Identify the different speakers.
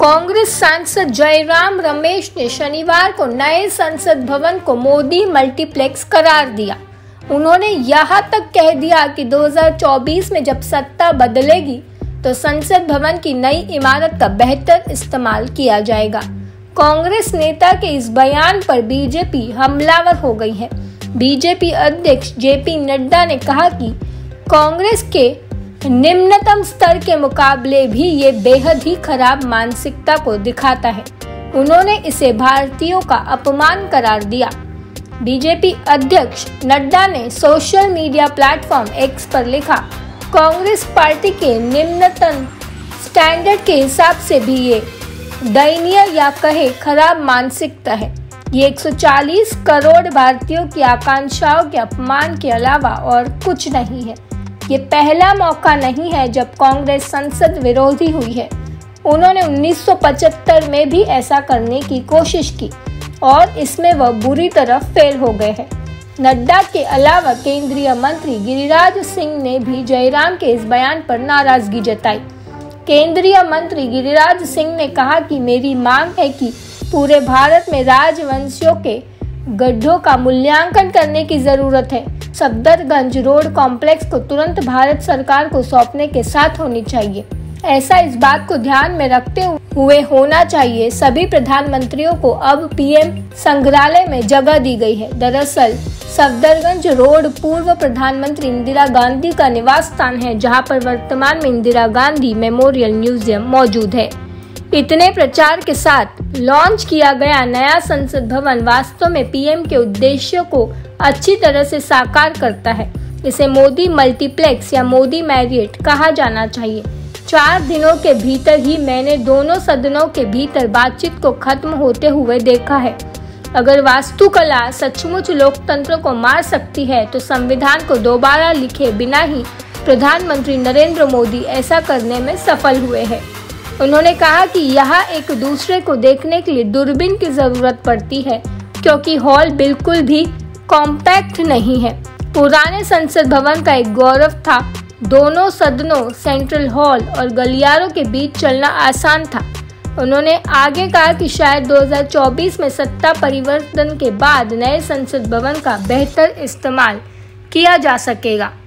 Speaker 1: कांग्रेस सांसद जयराम रमेश ने शनिवार को नए संसद भवन को मोदी मल्टीप्लेक्स करार दिया। उन्होंने यहाँ तक कह दिया कि 2024 में जब सत्ता बदलेगी तो संसद भवन की नई इमारत का बेहतर इस्तेमाल किया जाएगा। कांग्रेस नेता के इस बयान पर बीजेपी हमलावर हो गई है। बीजेपी अध्यक्ष जेपी नड्डा ने कहा कि कांग्रेस के निम्नतम स्तर के मुकाबले भी ये बेहद ही खराब मानसिकता को दिखाता है। उन्होंने इसे भारतीयों का अपमान करार दिया। बीजेपी अध्यक्ष नड्डा ने सोशल मीडिया प्लेटफॉर्म एक्स पर लिखा, कांग्रेस पार्टी के निम्नतम स्टैंडर्ड के हिसाब से भी ये दयनीय या कहे खराब मानसिकता है। ये 140 करोड़ भारतीयों की आकांक्षाओं के अपमान के अलावा और कुछ नहीं है। ये पहला मौका नहीं है जब कांग्रेस संसद विरोधी हुई है। उन्होंने 1975 में भी ऐसा करने की कोशिश की और इसमें वह बुरी तरह फेल हो गए हैं। नड्डा के अलावा केंद्रीय मंत्री गिरिराज सिंह ने भी जयराम के इस बयान पर नाराज़गी जताई। केंद्रीय मंत्री गिरिराज सिंह ने कहा कि मेरी मांग है कि पूरे भारत में राजवंशियों के गड्ढों का मूल्यांकन करने की ज़रूरत है। सफदरगंज रोड कॉम्प्लेक्स को तुरंत भारत सरकार को सौंपने के साथ होनी चाहिए। ऐसा इस बात को ध्यान में रखते हुए होना चाहिए। सभी प्रधानमंत्रियों को अब पीएम संग्रहालय में जगह दी गई है। दरअसल, सफदरगंज रोड पूर्व प्रधानमंत्री इंदिरा गांधी का निवास स्थान है, जहाँ पर वर्तमान में इंदिरा गांधी मेमोरियल म्यूज़ियम मौजूद है। इतने प्रचार के साथ लॉन्च किया गया नया संसद भवन वास्तव में पीएम के उद्देश्यों को अच्छी तरह से साकार करता है। इसे मोदी मल्टीप्लेक्स या मोदी मैरियट कहा जाना चाहिए। चार दिनों के भीतर ही मैंने दोनों सदनों के भीतर बातचीत को खत्म होते हुए देखा है। अगर वास्तुकला सचमुच लोकतंत्र को मार सकती है तो संविधान को दोबारा लिखे बिना ही प्रधानमंत्री नरेंद्र मोदी ऐसा करने में सफल हुए हैं। उन्होंने कहा कि यहाँ एक दूसरे को देखने के लिए दूरबीन की ज़रूरत पड़ती है, क्योंकि हॉल बिल्कुल भी कॉम्पैक्ट नहीं है। पुराने संसद भवन का एक गौरव था। दोनों सदनों, सेंट्रल हॉल और गलियारों के बीच चलना आसान था। उन्होंने आगे कहा कि शायद 2024 में सत्ता परिवर्तन के बाद नए संसद भवन का बेहतर इस्तेमाल किया जा सकेगा।